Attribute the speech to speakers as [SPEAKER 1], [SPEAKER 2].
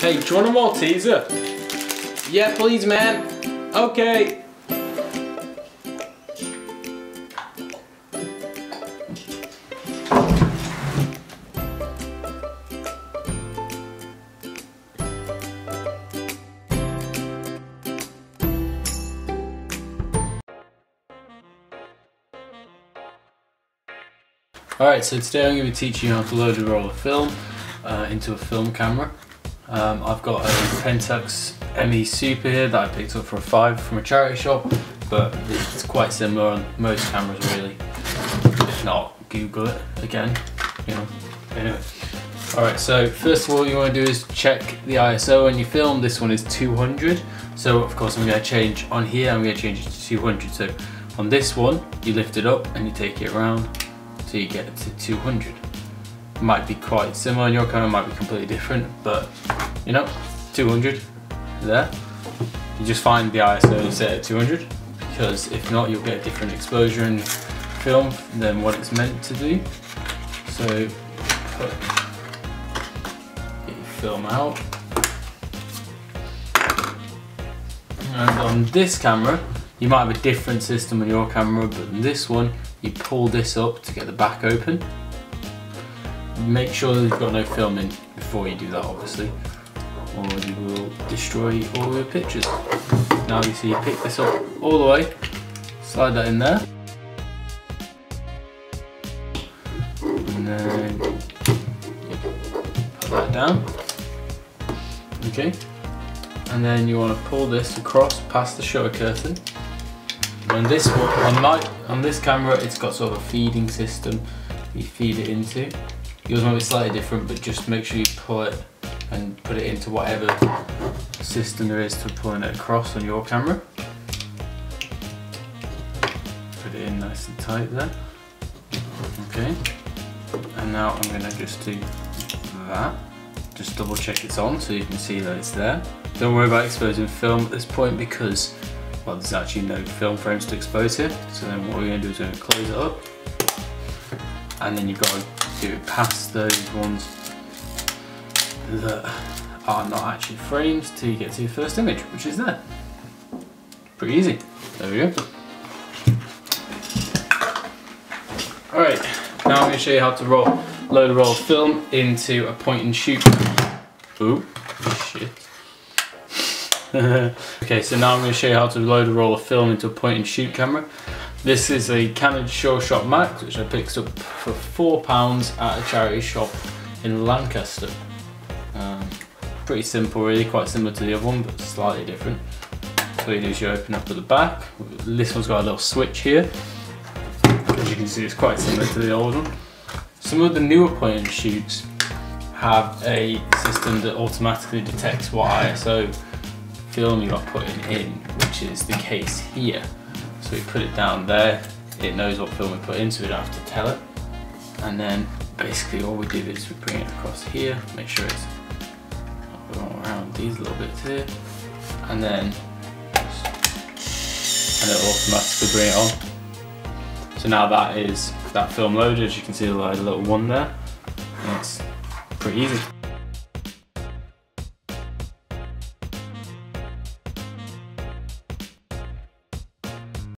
[SPEAKER 1] Hey, do you want a Malteser? Yeah, please, man. Okay. Alright, so today I'm going to be teaching you how to load and roll a film uh, into a film camera. Um, I've got a Pentax ME Super here that I picked up for a five from a charity shop, but it's quite similar on most cameras really. If not, Google it again, you know. Anyway. Alright, so first of all you want to do is check the ISO on your film. This one is 200, so of course I'm going to change on here, I'm going to change it to 200. So on this one, you lift it up and you take it around so you get it to 200. Might be quite similar in your camera, might be completely different, but you know, 200 there. You just find the ISO and set it at 200 because if not, you'll get a different exposure in film than what it's meant to do. So put film out. And on this camera, you might have a different system on your camera, but in this one, you pull this up to get the back open. Make sure that you've got no film in before you do that obviously or you will destroy all your pictures. Now you see you pick this up all the way, slide that in there and then put that down. Okay, and then you want to pull this across past the shutter curtain on this one, on my, on this camera, it's got sort of a feeding system you feed it into. Yours might be slightly different, but just make sure you pull it and put it into whatever system there is to pulling it across on your camera. Put it in nice and tight there. Okay. And now I'm gonna just do that. Just double check it's on so you can see that it's there. Don't worry about exposing film at this point because well there's actually no film frames to expose here. So then what we're going to do is we're to close it up and then you've got do it past those ones that are not actually frames till you get to your first image, which is there. Pretty easy. There we go. Alright, now I'm going to show you how to roll, load a roll of film into a point and shoot. Ooh, shit. okay, so now I'm going to show you how to load a roll of film into a point and shoot camera. This is a Canon Sure Shot Max, which I picked up for £4 at a charity shop in Lancaster. Um, pretty simple really, quite similar to the other one, but slightly different. So you do is you open up at the back. This one's got a little switch here. As you can see, it's quite similar to the old one. Some of the newer and shoots have a system that automatically detects what ISO film you are putting in, which is the case here. So we put it down there, it knows what film we put in, so we don't have to tell it. And then basically all we do is we bring it across here, make sure it's around these little bits here, and then and it'll automatically bring it on. So now that is that film loaded, as you can see the little one there, and it's pretty easy.